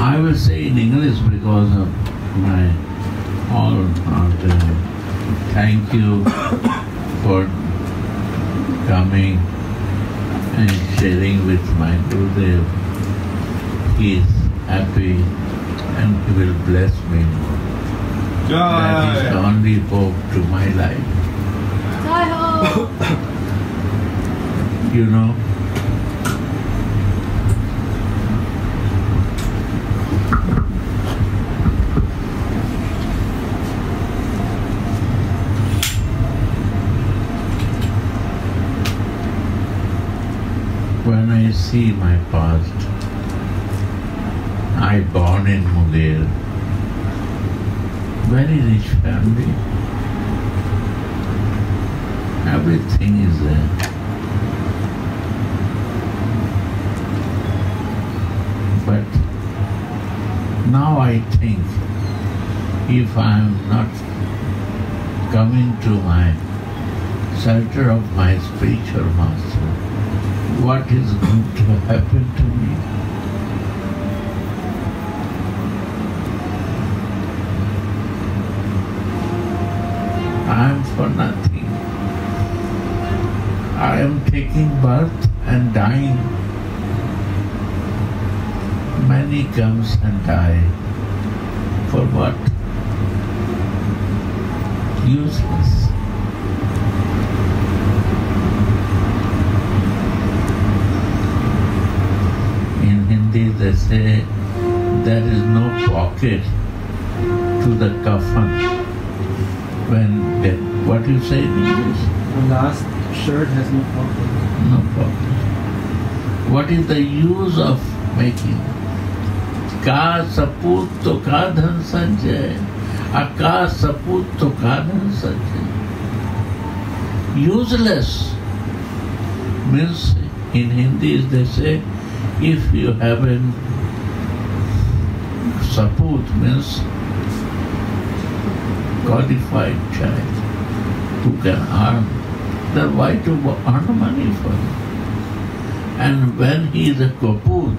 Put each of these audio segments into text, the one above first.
I will say in English because of my all of the thank you for coming and sharing with my Gurudev. He is happy and he will bless me more. That is the only hope to my life. Jai! You know, when I see my past, I born in Munger, very rich family. Everything is there. But now I think if I am not coming to my shelter of my spiritual master, what is going to happen to me? I am for nothing. I am taking birth and dying. Many comes and die. For what? Useless. In Hindi they say there is no pocket to the coffin when dead. What do you say in English? The last shirt has no pocket. No pocket. What is the use of making? का सपूत तो का धन संचय अका सपूत तो का धन संचय useless means in Hindi they say if you have a support means qualified child who can earn then why to earn money for him and when he is a kaput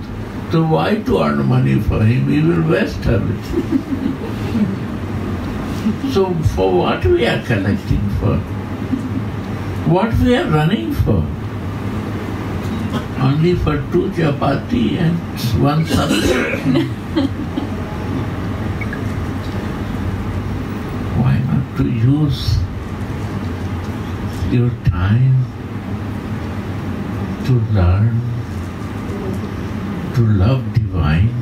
so why to earn money for him? He will waste everything so for what we are collecting for? What we are running for only for two chapati and one sabji. Why not to use your time to learn, to love divine?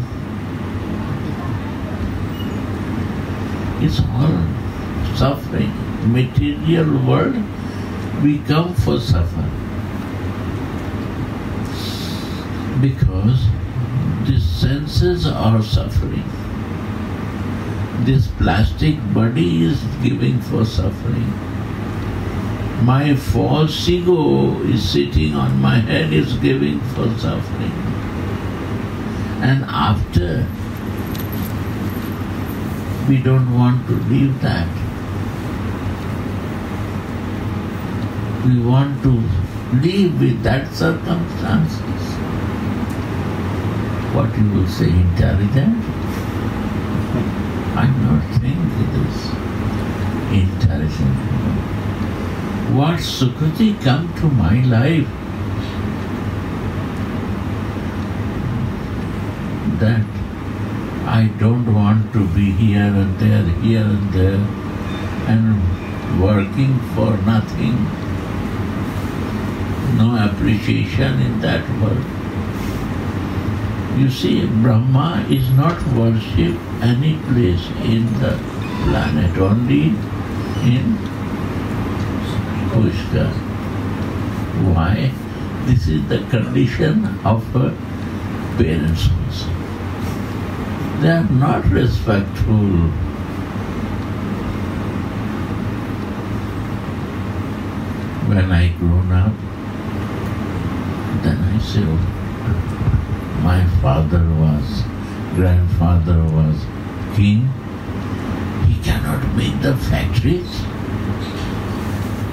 It's all suffering. Material world, we come for suffer. Because the senses are suffering. This plastic body is giving for suffering. My false ego is sitting on my head is giving for suffering. And after, we don't want to leave that. We want to live with that circumstances what you will say intelligent. I'm not saying it is intelligent. What Sukriti come to my life that I don't want to be here and there, here and there, and working for nothing. No appreciation in that work. You see, Brahma is not worshipped any place in the planet, only in Pushkar. Why? This is the condition of her parents. They are not respectful. When I grown up, then I said, "Oh, my father was, grandfather was king. He cannot make the factories.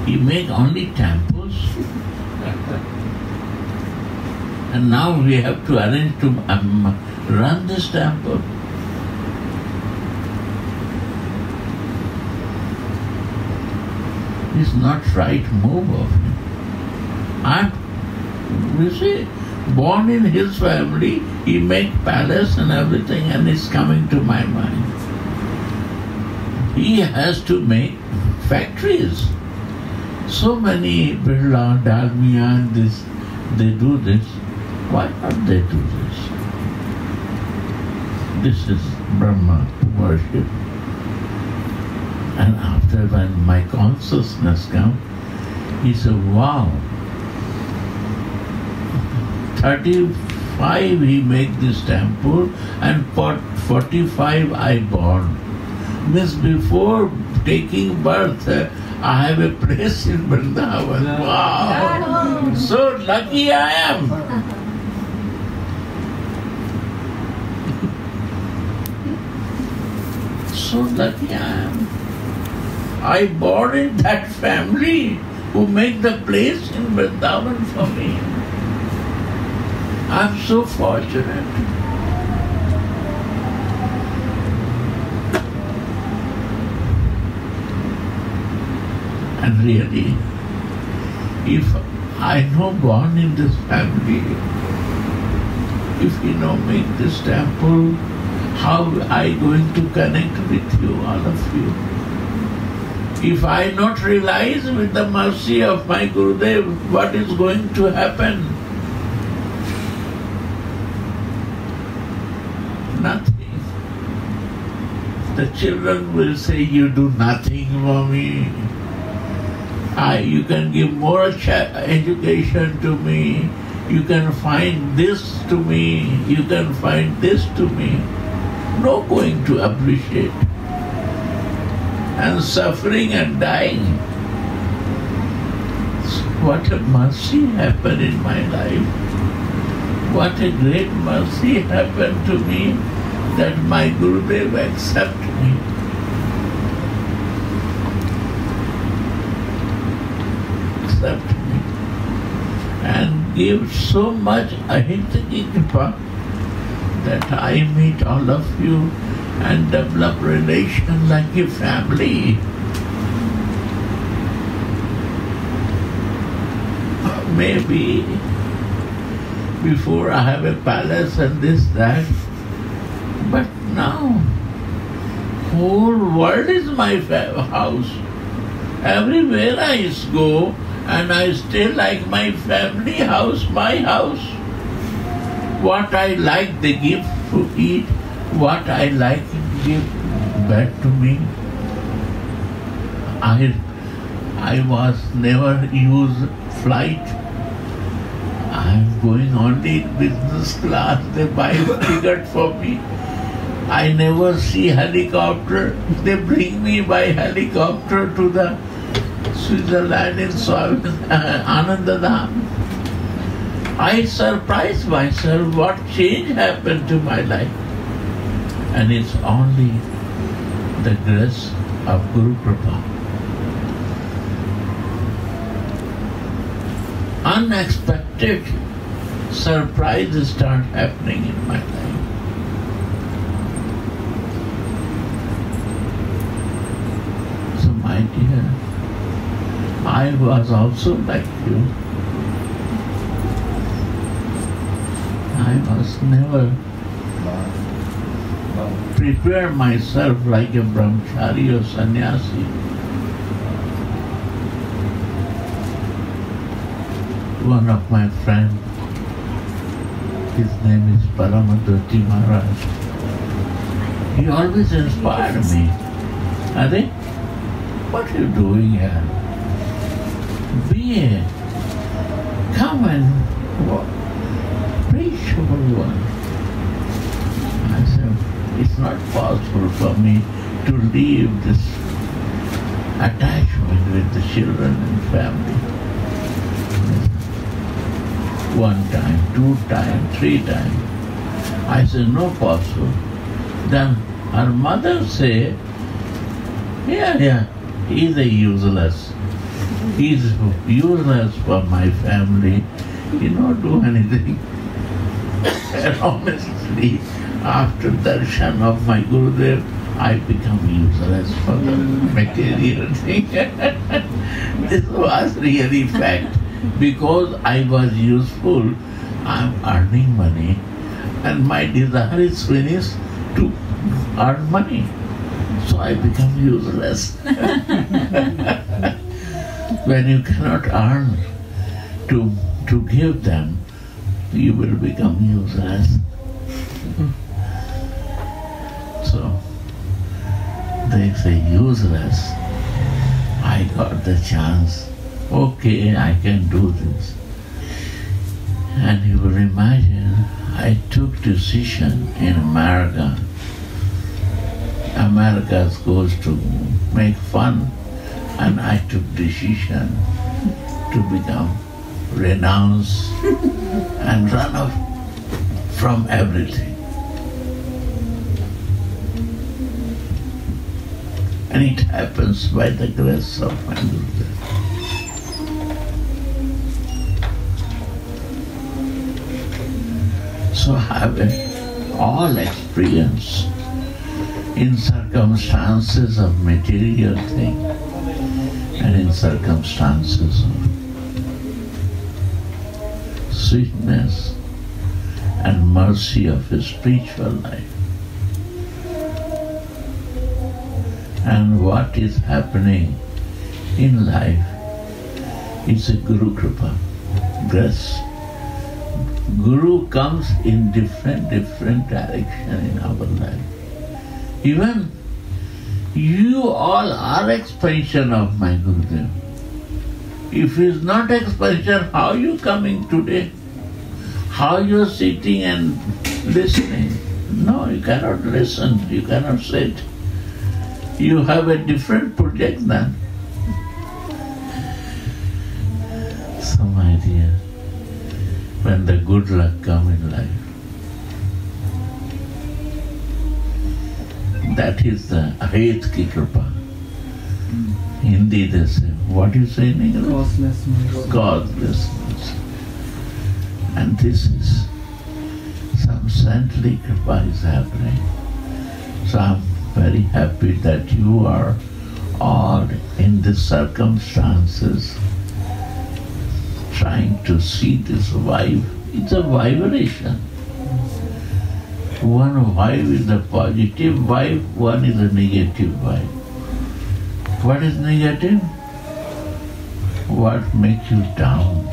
He make only temples. and now we have to arrange to um, run this temple. It's not right move of him. I'm, you see, born in his family, he make palace and everything and it's coming to my mind. He has to make factories. So many Birla, Dalmia and this, they do this. Why not they do this? This is Brahma worship. And after when my consciousness comes, he said, wow, 35 he make this temple and for 45 I born. Means before taking birth, I have a place in Vrindavan. Wow! So lucky I am. So lucky I am. I born in that family who make the place in Vrindavan for me. I'm so fortunate. And really, if I know born in this family, if you know make this temple, how I going to connect with you, all of you? If I not realize with the mercy of my Gurudev what is going to happen, nothing. The children will say, you do nothing for me. I, you can give more education to me. You can find this to me. You can find this to me. No going to appreciate. And suffering and dying. What a mercy happened in my life. What a great mercy happened to me that my Gurudev accept Accept me. And give so much kripa that I meet all of you and develop relation like a family. Maybe before I have a palace and this, that, but now whole world is my house. Everywhere I go and I stay like my family house, my house. What I like they give to eat, what I like give back to me. I I was never use flight. I'm going only in business class. They buy ticket for me. I never see helicopter. They bring me by helicopter to the Switzerland in Swami. I surprise myself what change happened to my life. And it's only the grace of Guru Kripa. Unexpected surprises start happening in my life. So my dear, I was also like you. I was never prepare myself like a brahmachari or sannyasi. One of my friends, his name is Paramadvaiti Maharaj. He always inspired me. I think, what are you doing here? Be come and preach for one. I said, it's not possible for me to leave this attachment with the children and family. One time, two times, three times. I said, no possible. Then her mother said, yeah, yeah, he's a useless. He's useless for my family. He don't do anything. And honestly, after darshan of my Gurudev, I become useless for the material thing. this was really fact. Because I was useful, I'm earning money, and my desire is finished to earn money. So I become useless. when you cannot earn to, to give them, you will become useless. So they say useless. I got the chance. Okay, I can do this. And you will imagine I took decision in America. America goes to make fun and I took decision to become renounce and run off from everything. And it happens by the grace of my Gurudev. So having all experience in circumstances of material thing and in circumstances of sweetness and mercy of a spiritual life. And what is happening in life is a Guru Kripa, grace. Guru comes in different, different direction in our life. Even you all are expansion of my Gurudev. If he is not expansion, how you coming today? How you are sitting and listening? No, you cannot listen, you cannot sit. You have a different project then. So my dear, when the good luck come in life, that is the Ahaituki kripa. Hindi they say, what do you say in English? Causeless mercy. Godless mercy. And this is some saintly kripa is happening. So I'm very happy that you are all in the circumstances trying to see this vibe. It's a vibration. One vibe is the positive vibe, one is the negative vibe. What is negative? What makes you down?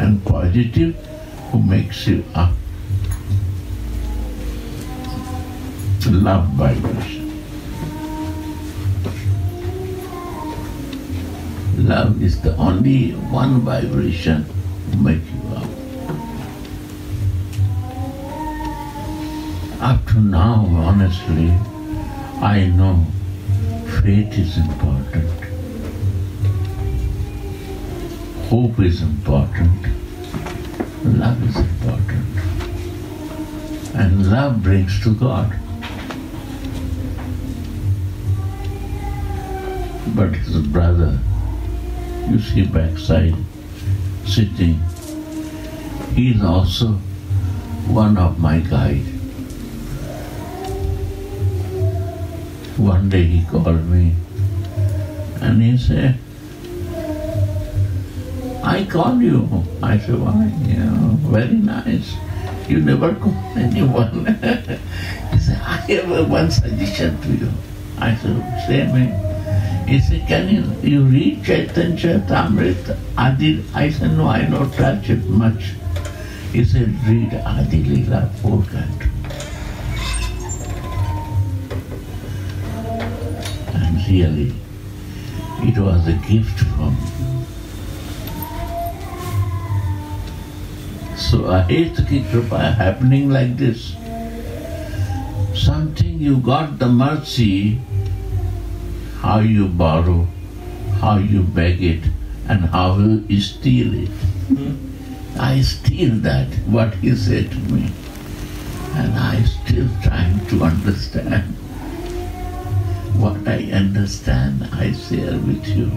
And positive, who makes you up. Love vibration. Love is the only one vibration who you up. To now, honestly, I know faith is important. Hope is important. Love is important. And love brings to God. But his brother, you see backside, sitting, he is also one of my guides. One day he called me and he said, I call you. I said, why? You know, very nice. You never call anyone. he said, I have one suggestion to you. I said, say me. He said, can you, you read Chaitanya Charitamrita? Adi, I said, no, I don't touch it much. He said, read Adi Leela four oh cantos. Really, it was a gift from So a ki kripa happening like this. Something you got the mercy, how you borrow, how you beg it, and how you steal it. Hmm. I steal that, what he said to me. And I still trying to understand. What I understand, I share with you.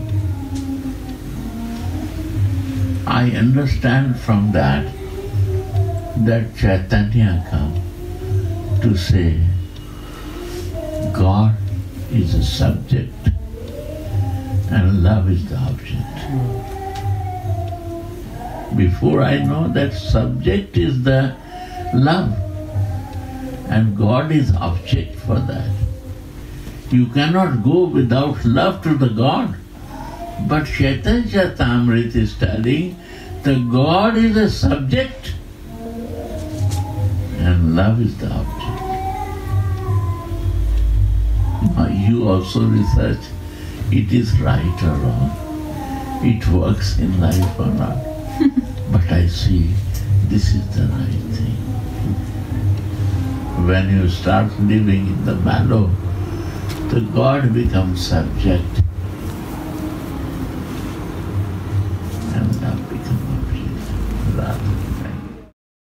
I understand from that that Chaitanya come to say God is a subject and love is the object. Before I know that subject is the love and God is object for that. You cannot go without love to the God. But Chaitanya Charitamrita is telling the God is a subject and love is the object. You also research it is right or wrong. It works in life or not. but I see this is the right thing. When you start living in the mallow, the God becomes subject